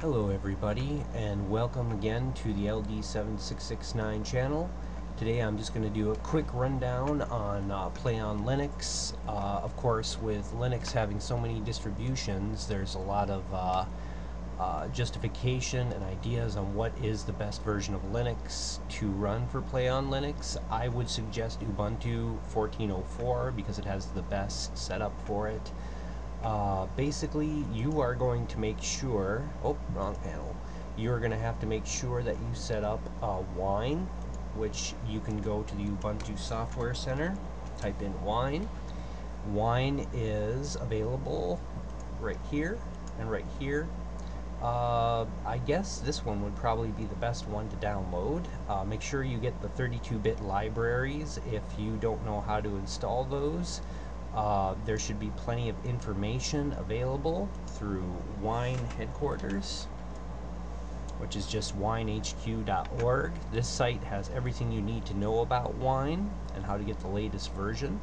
Hello everybody and welcome again to the LD7669 channel. Today I'm just going to do a quick rundown on uh, Play on Linux. Uh, of course with Linux having so many distributions there's a lot of uh, uh, justification and ideas on what is the best version of Linux to run for Play on Linux. I would suggest Ubuntu 14.04 because it has the best setup for it. Uh, basically, you are going to make sure, oh, wrong panel, you're going to have to make sure that you set up uh, Wine, which you can go to the Ubuntu Software Center, type in Wine. Wine is available right here and right here. Uh, I guess this one would probably be the best one to download. Uh, make sure you get the 32-bit libraries if you don't know how to install those. Uh, there should be plenty of information available through Wine Headquarters, which is just winehq.org. This site has everything you need to know about wine and how to get the latest version.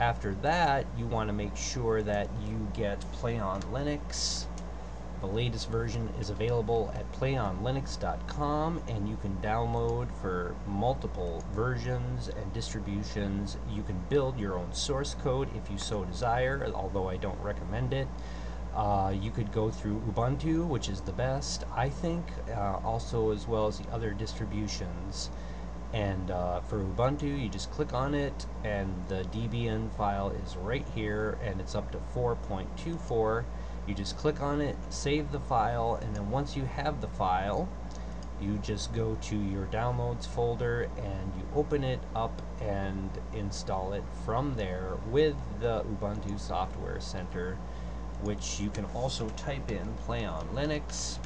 After that, you want to make sure that you get Play on Linux, the latest version is available at playonlinux.com and you can download for multiple versions and distributions. You can build your own source code if you so desire, although I don't recommend it. Uh, you could go through Ubuntu, which is the best, I think, uh, also as well as the other distributions. And uh, for Ubuntu, you just click on it, and the Debian file is right here, and it's up to 4.24 you just click on it, save the file, and then once you have the file, you just go to your downloads folder and you open it up and install it from there with the Ubuntu Software Center, which you can also type in play on Linux.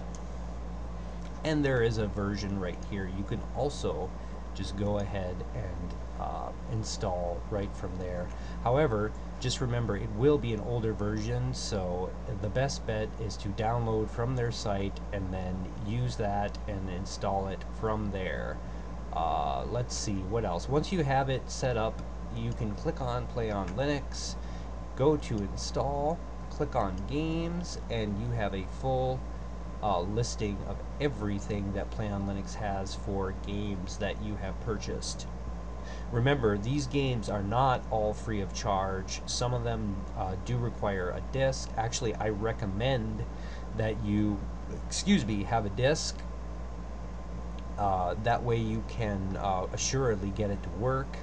And there is a version right here. You can also just go ahead and uh, install right from there. However, just remember it will be an older version, so the best bet is to download from their site and then use that and install it from there. Uh, let's see, what else? Once you have it set up, you can click on Play on Linux, go to Install, click on Games, and you have a full uh, listing of everything that Play on Linux has for games that you have purchased. Remember, these games are not all free of charge. Some of them uh, do require a disc. Actually, I recommend that you, excuse me, have a disc. Uh, that way you can uh, assuredly get it to work.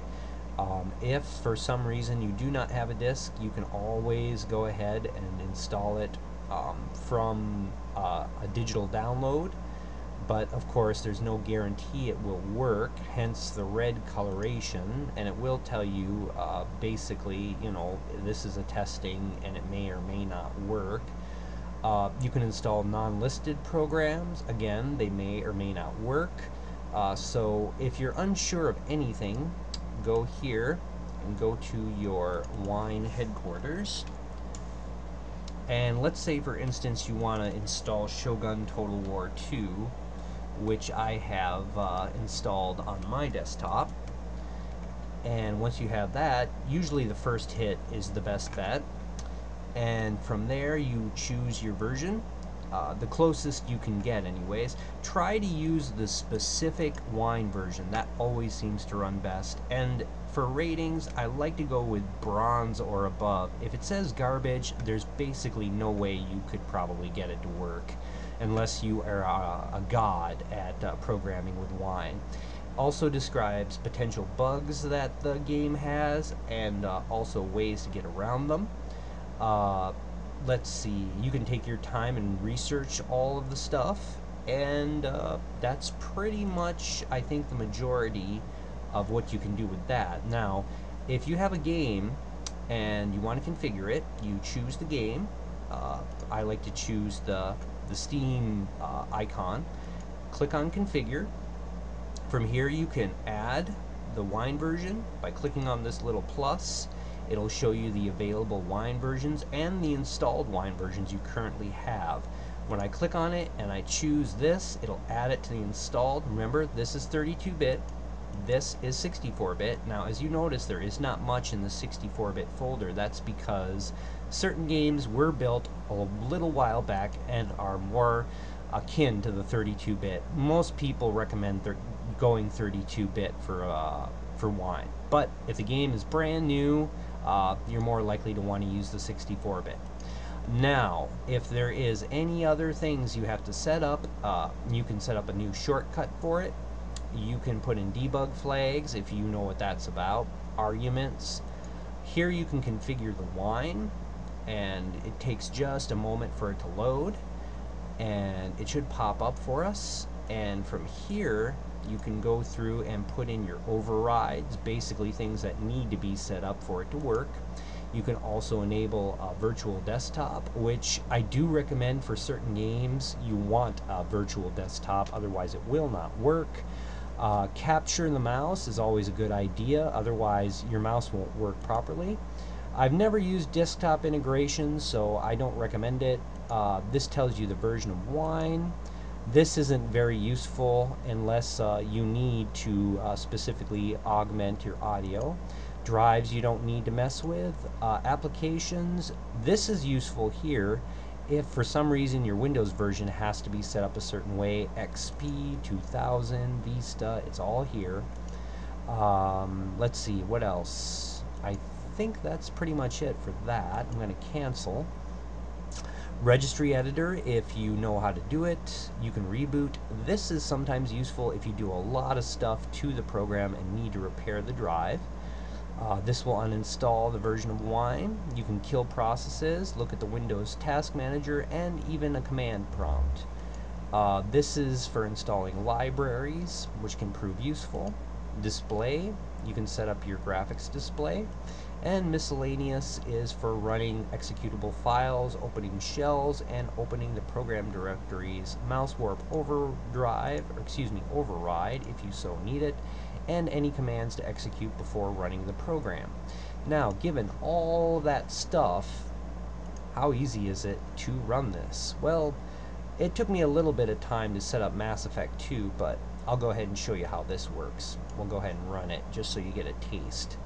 Um, if for some reason you do not have a disc, you can always go ahead and install it um, from uh, a digital download but of course there's no guarantee it will work hence the red coloration and it will tell you uh, basically you know this is a testing and it may or may not work. Uh, you can install non-listed programs. Again they may or may not work. Uh, so if you're unsure of anything go here and go to your wine headquarters and let's say for instance you want to install Shogun Total War 2 which I have uh, installed on my desktop. And once you have that, usually the first hit is the best bet. And from there, you choose your version, uh, the closest you can get, anyways. Try to use the specific wine version, that always seems to run best. And for ratings, I like to go with bronze or above. If it says garbage, there's basically no way you could probably get it to work unless you are a, a god at uh, programming with wine. Also describes potential bugs that the game has and uh, also ways to get around them. Uh, let's see, you can take your time and research all of the stuff, and uh, that's pretty much, I think, the majority of what you can do with that. Now, if you have a game and you want to configure it, you choose the game. Uh, I like to choose the the Steam uh, icon, click on configure. From here you can add the wine version by clicking on this little plus. It'll show you the available wine versions and the installed wine versions you currently have. When I click on it and I choose this, it'll add it to the installed. Remember, this is 32-bit, this is 64-bit. Now, as you notice, there is not much in the 64-bit folder. That's because certain games were built a little while back and are more akin to the 32-bit. Most people recommend going 32-bit for uh, for wine, but if the game is brand new, uh, you're more likely to want to use the 64-bit. Now, if there is any other things you have to set up, uh, you can set up a new shortcut for it. You can put in debug flags if you know what that's about, arguments. Here you can configure the wine, and it takes just a moment for it to load, and it should pop up for us. And from here, you can go through and put in your overrides, basically things that need to be set up for it to work. You can also enable a virtual desktop, which I do recommend for certain games. You want a virtual desktop, otherwise it will not work. Uh, capture the mouse is always a good idea, otherwise your mouse won't work properly. I've never used desktop integration, so I don't recommend it. Uh, this tells you the version of Wine. This isn't very useful unless uh, you need to uh, specifically augment your audio. Drives you don't need to mess with. Uh, applications, this is useful here if for some reason your Windows version has to be set up a certain way. XP, 2000, Vista, it's all here. Um, let's see, what else? I think that's pretty much it for that. I'm going to cancel. Registry editor, if you know how to do it, you can reboot. This is sometimes useful if you do a lot of stuff to the program and need to repair the drive. Uh, this will uninstall the version of Wine. You can kill processes, look at the Windows Task Manager, and even a command prompt. Uh, this is for installing libraries, which can prove useful. Display, you can set up your graphics display and miscellaneous is for running executable files, opening shells, and opening the program directories, mouse warp overdrive, or excuse me, override if you so need it, and any commands to execute before running the program. Now, given all that stuff, how easy is it to run this? Well, it took me a little bit of time to set up Mass Effect 2, but I'll go ahead and show you how this works. We'll go ahead and run it just so you get a taste.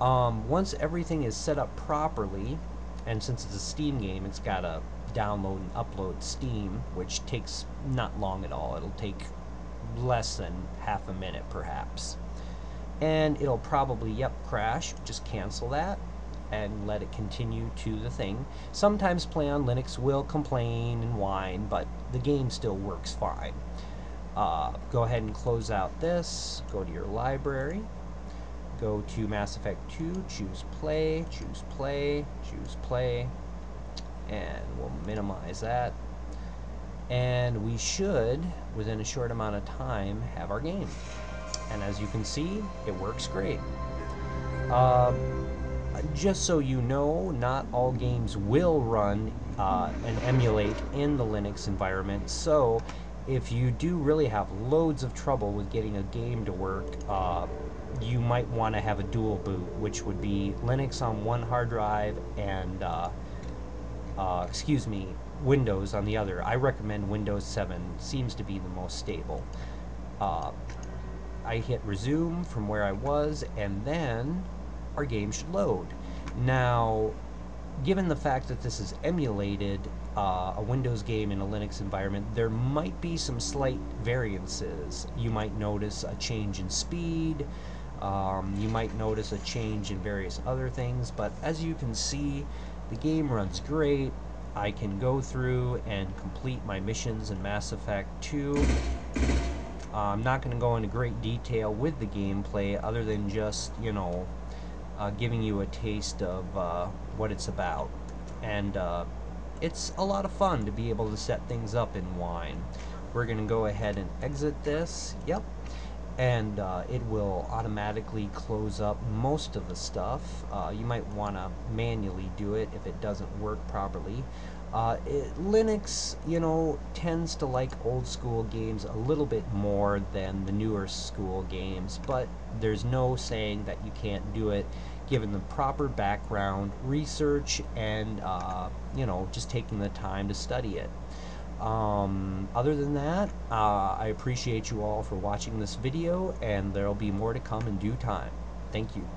Um, once everything is set up properly, and since it's a Steam game, it's got to download and upload Steam, which takes not long at all. It'll take less than half a minute, perhaps. And it'll probably, yep, crash. Just cancel that and let it continue to the thing. Sometimes Play on Linux will complain and whine, but the game still works fine. Uh, go ahead and close out this, go to your library, go to Mass Effect 2, choose play, choose play, choose play, and we'll minimize that. And we should, within a short amount of time, have our game. And as you can see, it works great. Uh, just so you know, not all games will run uh, and emulate in the Linux environment, so if you do really have loads of trouble with getting a game to work, uh, you might want to have a dual boot, which would be Linux on one hard drive and, uh, uh, excuse me, Windows on the other. I recommend Windows 7, seems to be the most stable. Uh, I hit resume from where I was, and then our game should load. Now, given the fact that this is emulated uh, a Windows game in a Linux environment, there might be some slight variances. You might notice a change in speed, um, you might notice a change in various other things, but as you can see, the game runs great. I can go through and complete my missions in Mass Effect 2. Uh, I'm not going to go into great detail with the gameplay other than just, you know, uh, giving you a taste of uh, what it's about. And uh, it's a lot of fun to be able to set things up in Wine. We're going to go ahead and exit this. Yep, and uh, it will automatically close up most of the stuff. Uh, you might want to manually do it if it doesn't work properly. Uh, it, Linux, you know, tends to like old school games a little bit more than the newer school games, but there's no saying that you can't do it given the proper background, research, and, uh, you know, just taking the time to study it. Um, other than that, uh, I appreciate you all for watching this video, and there will be more to come in due time. Thank you.